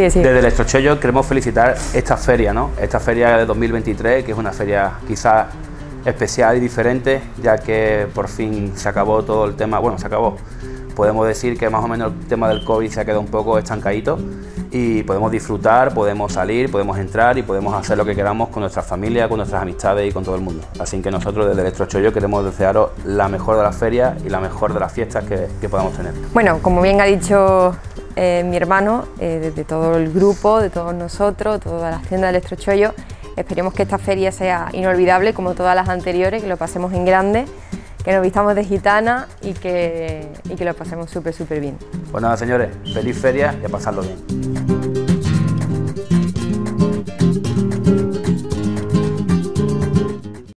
Desde Electrochollo queremos felicitar esta feria, ¿no? Esta feria de 2023, que es una feria quizás especial y diferente, ya que por fin se acabó todo el tema, bueno, se acabó. Podemos decir que más o menos el tema del COVID se ha quedado un poco estancadito y podemos disfrutar, podemos salir, podemos entrar y podemos hacer lo que queramos con nuestra familia, con nuestras amistades y con todo el mundo. Así que nosotros desde Electrochollo queremos desearos la mejor de las ferias y la mejor de las fiestas que, podamos tener. Bueno, como bien ha dicho eh, mi hermano, eh, de, todo el grupo, de todos nosotros, todas las tiendas de Electrochollo. Esperemos que esta feria sea inolvidable como todas las anteriores, que lo pasemos en grande, que nos vistamos de gitana y que, y que lo pasemos súper, súper bien. Pues nada, señores, feliz feria y a pasarlo bien.